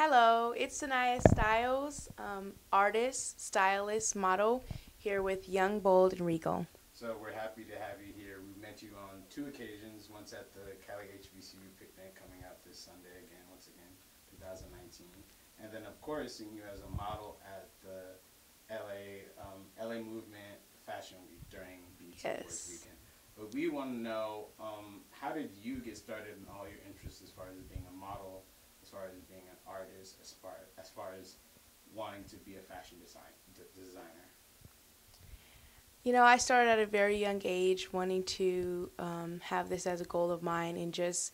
Hello, it's Sanaya Styles, um, artist, stylist, model, here with Young, Bold, and Regal. So we're happy to have you here. We've met you on two occasions, once at the Cali HBCU picnic coming up this Sunday again, once again, 2019. And then of course seeing you as a model at the LA, um, LA Movement Fashion Week during BET Yes. Awards weekend. But we want to know, um, how did you get started in all your interests as far as being a model, as far as being artist, as far, as far as wanting to be a fashion design, d- designer? You know, I started at a very young age wanting to um, have this as a goal of mine and just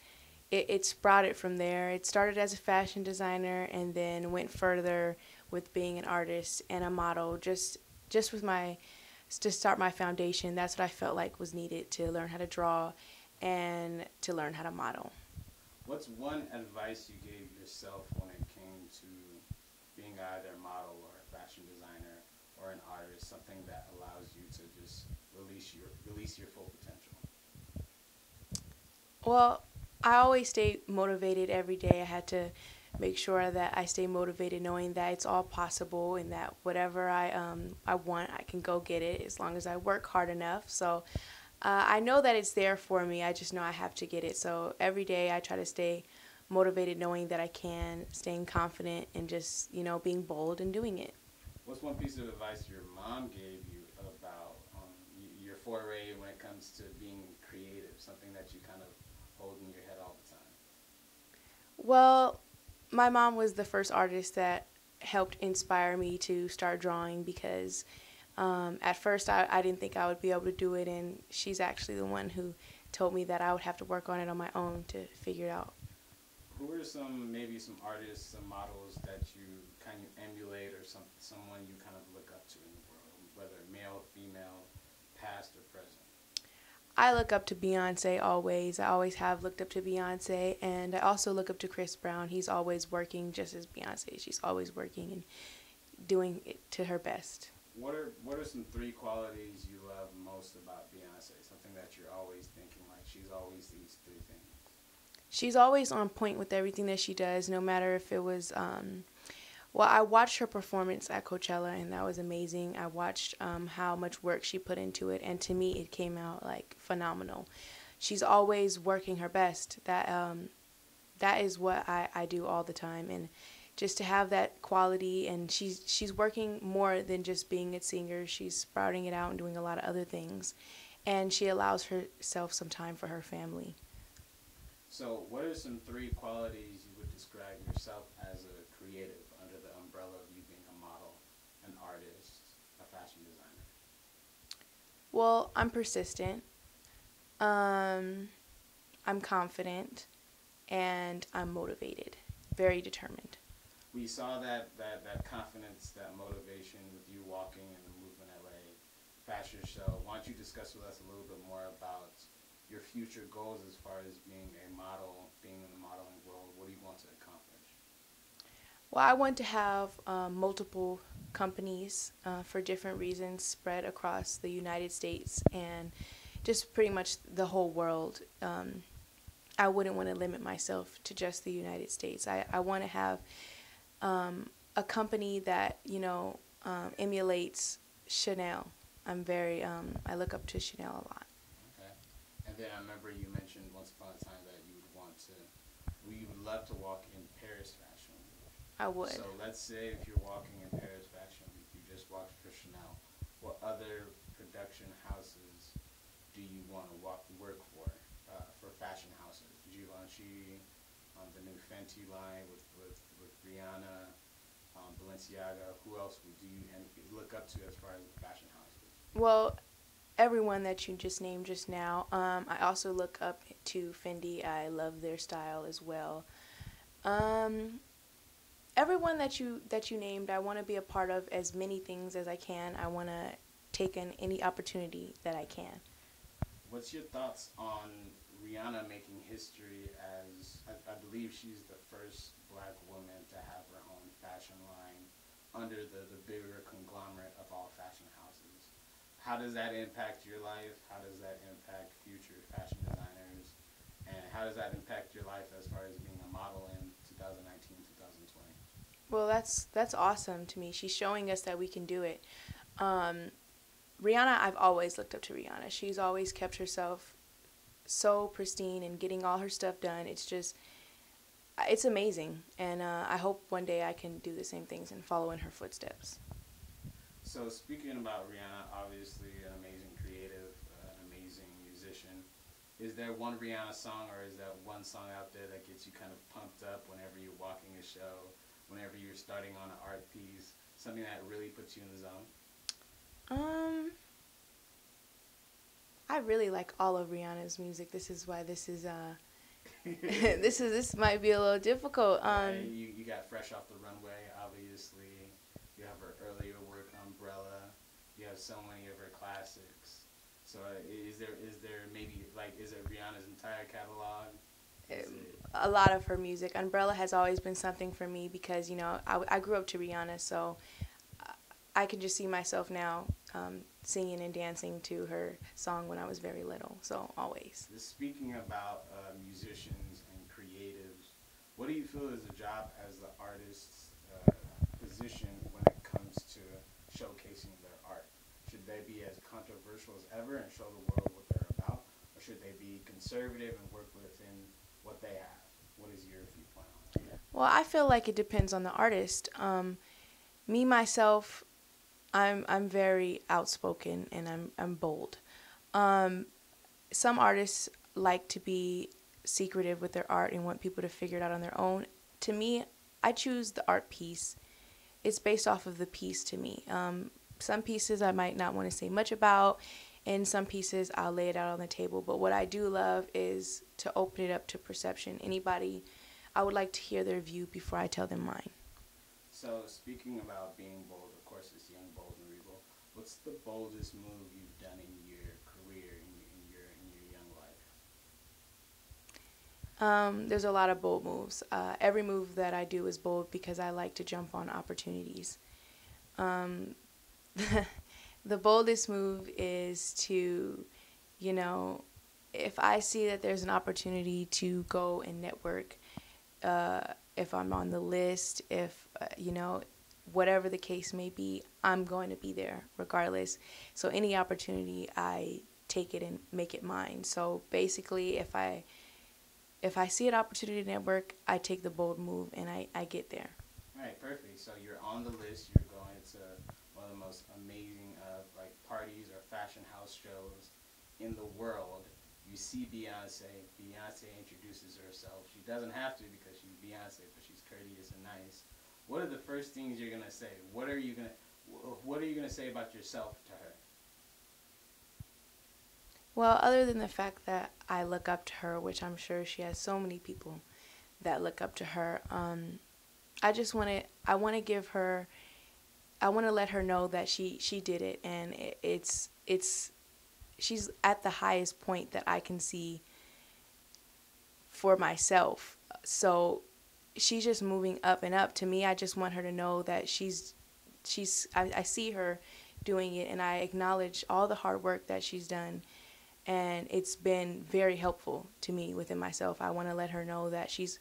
it, it sprouted from there. It started as a fashion designer and then went further with being an artist and a model just just with my to start my foundation. That's what I felt like was needed to learn how to draw and to learn how to model. What's one advice you gave yourself when it came to either a model or a fashion designer or an artist, something that allows you to just release your release your full potential? Well, I always stay motivated every day. I had to make sure that I stay motivated, knowing that it's all possible and that whatever I um I want, I can go get it as long as I work hard enough. So uh, I know that it's there for me. I just know I have to get it. So every day I try to stay motivated, knowing that I can, staying confident, and just you know being bold and doing it. What's one piece of advice your mom gave you about um, your foray when it comes to being creative? Something that you kind of hold in your head all the time. Well, my mom was the first artist that helped inspire me to start drawing because um, at first I, I didn't think I would be able to do it, and she's actually the one who told me that I would have to work on it on my own to figure it out. Who are some maybe some artists, some models that you kind of emulate, or some someone you kind of look up to in the world, whether male, female, past or present? I look up to Beyonce always. I always have looked up to Beyonce, and I also look up to Chris Brown. He's always working just as Beyonce. She's always working and doing it to her best. What are what are some three qualities you love most about Beyonce? Something that you're always thinking like she's always these three things. She's always on point with everything that she does no matter if it was um well i watched her performance at coachella and that was amazing. I watched um, how much work she put into it and to me it came out like phenomenal. She's always working her best. That um, that is what I, I do all the time and just to have that quality and she's she's working more than just being a singer. She's sprouting it out and doing a lot of other things and she allows herself some time for her family So, what are some three qualities you would describe yourself as a creative under the umbrella of you being a model, an artist, a fashion designer? Well, I'm persistent. Um, I'm confident, and I'm motivated. Very determined. We saw that, that, that confidence, that motivation with you walking in the Movement LA fashion show. Why don't you discuss with us a little bit more about your future goals as far as being a model, being in the modeling world? What do you want to accomplish? Well, I want to have um, multiple companies uh, for different reasons spread across the United States and just pretty much the whole world. Um, I wouldn't want to limit myself to just the United States. I, I want to have um, a company that, you know, um, emulates Chanel. I'm very, um, I look up to Chanel a lot. Then I remember you mentioned once upon a time that you would want to, we would love to walk in Paris Fashion. I would. So let's say if you're walking in Paris Fashion you just walked for Chanel. What other production houses do you want to walk work for? Uh, for fashion houses, Givenchy, um, the new Fenty line with with, with Rihanna, um, Balenciaga. Who else would you and look up to as far as fashion houses? Well, everyone that you just named just now. Um, I also look up to Fendi. I love their style as well. Um, everyone that you that you named, I want to be a part of as many things as I can. I want to take in any opportunity that I can. What's your thoughts on Rihanna making history as I, I believe she's the first black woman to have her own fashion line under the, the bigger conglomerate of all fashion houses. How does that impact your life? How does that impact future fashion designers? And how does that impact your life as far as being a model in 2019, 2020? Well, that's that's awesome to me. She's showing us that we can do it. Um, Rihanna, I've always looked up to Rihanna. She's always kept herself so pristine and getting all her stuff done. It's just, it's amazing, and uh, I hope one day I can do the same things and follow in her footsteps. So speaking about Rihanna, obviously an amazing creative, uh, an amazing musician. Is there one Rihanna song, or is that one song out there that gets you kind of pumped up whenever you're walking a show, whenever you're starting on an art piece, something that really puts you in the zone? Um, I really like all of Rihanna's music. This is why this is uh, this is this might be a little difficult. Um, Right, you you got fresh off the runway, obviously. You have her earlier work, Umbrella. You have so many of her classics. So uh, is there is there maybe like is it Rihanna's entire catalog? Um, it- a lot of her music. Umbrella has always been something for me because you know I, I grew up to Rihanna, so I- I can just see myself now um, singing and dancing to her song when I was very little. So always. Speaking about uh, musicians and creatives, what do you feel is the job as the artist's uh, position when it comes to showcasing their art? Should they be as controversial as ever and show the world what they're about, or should they be conservative and work within what they have? What is your viewpoint on that? Well, I feel like it depends on the artist. Um, me myself, I'm I'm very outspoken and I'm I'm bold. Um, some artists like to be secretive with their art and want people to figure it out on their own. To me, I choose the art piece. It's based off of the piece to me. Um, some pieces I might not want to say much about, and some pieces I'll lay it out on the table. But what I do love is to open it up to perception. Anybody, I would like to hear their view before I tell them mine. So speaking about being bold, of course, it's young, bold, and regal. What's the boldest move you've done in your career, in your in your, in your young life? Um, there's a lot of bold moves. Uh, every move that I do is bold because I like to jump on opportunities. Um, the boldest move is to, you know, if I see that there's an opportunity to go and network, uh, if I'm on the list, if, uh, you know, whatever the case may be, I'm going to be there regardless. So any opportunity, I take it and make it mine. So basically, if I if I see an opportunity to network, I take the bold move and I, I get there. All right, perfect. So you're on the list. You're going to the most amazing uh, like parties or fashion house shows in the world. You see Beyonce. Beyonce introduces herself. She doesn't have to because she's Beyonce, but she's courteous and nice. What are the first things you're gonna say? What are you gonna wh- What are you gonna say about yourself to her? Well, other than the fact that I look up to her, which I'm sure she has so many people that look up to her, um, I just want to I want to give her I want to let her know that she she did it and it, it's it's she's at the highest point that I can see for myself. So she's just moving up and up. To me, I just want her to know that she's she's I, I see her doing it and I acknowledge all the hard work that she's done and it's been very helpful to me within myself. I want to let her know that she's